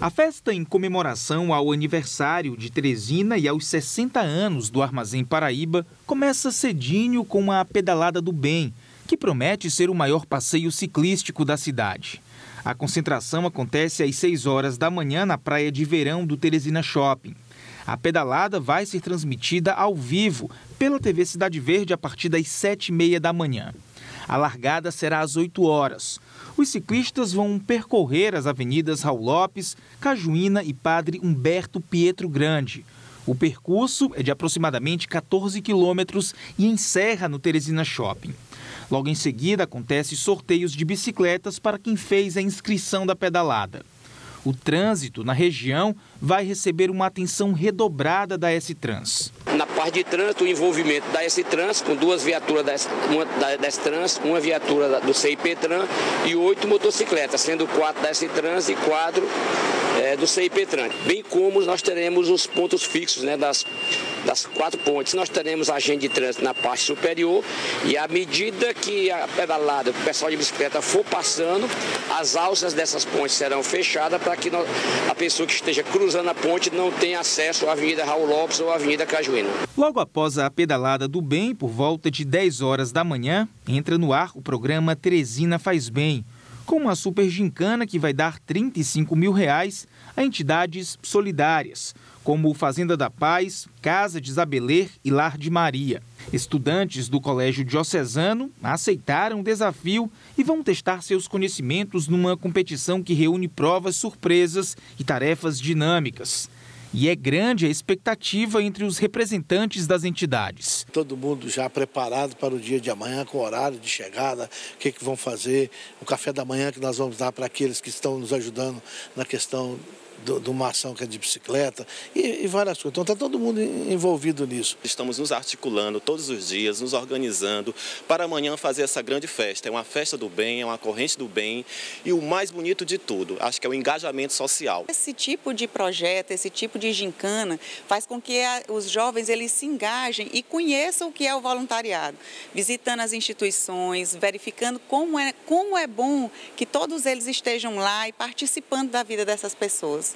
A festa em comemoração ao aniversário de Teresina e aos 60 anos do Armazém Paraíba começa cedinho com a Pedalada do Bem, que promete ser o maior passeio ciclístico da cidade. A concentração acontece às 6 horas da manhã na praia de verão do Teresina Shopping. A pedalada vai ser transmitida ao vivo pela TV Cidade Verde a partir das 7h30 da manhã. A largada será às 8 horas. Os ciclistas vão percorrer as avenidas Raul Lopes, Cajuína e Padre Humberto Pietro Grande. O percurso é de aproximadamente 14 quilômetros e encerra no Teresina Shopping. Logo em seguida, acontecem sorteios de bicicletas para quem fez a inscrição da pedalada. O trânsito na região vai receber uma atenção redobrada da S-Trans. Parte de trânsito, o envolvimento da S-Trans, com duas viaturas da, uma da S-Trans, uma viatura do CIP-Tran e oito motocicletas, sendo quatro da S-Trans e quatro é, do CIP-Tran. Bem como nós teremos os pontos fixos né, das, das quatro pontes. Nós teremos agente de trânsito na parte superior e à medida que a pedalada, o pessoal de bicicleta for passando, as alças dessas pontes serão fechadas para que a pessoa que esteja cruzando a ponte não tenha acesso à Avenida Raul Lopes ou à Avenida Cajuína. Logo após a pedalada do bem, por volta de 10 horas da manhã, entra no ar o programa Teresina Faz Bem, com uma super gincana que vai dar 35 mil reais a entidades solidárias, como Fazenda da Paz, Casa de Isabeler e Lar de Maria. Estudantes do Colégio Diocesano aceitaram o desafio e vão testar seus conhecimentos numa competição que reúne provas surpresas e tarefas dinâmicas. E é grande a expectativa entre os representantes das entidades. Todo mundo já preparado para o dia de amanhã, com o horário de chegada, o que, que vão fazer, o café da manhã que nós vamos dar para aqueles que estão nos ajudando na questão de uma ação que é de bicicleta e, e várias coisas. Então está todo mundo envolvido nisso. Estamos nos articulando todos os dias, nos organizando para amanhã fazer essa grande festa. É uma festa do bem, é uma corrente do bem e o mais bonito de tudo, acho que é o engajamento social. Esse tipo de projeto, esse tipo de gincana faz com que os jovens eles se engajem e conheçam o que é o voluntariado, visitando as instituições, verificando como é, como é bom que todos eles estejam lá e participando da vida dessas pessoas.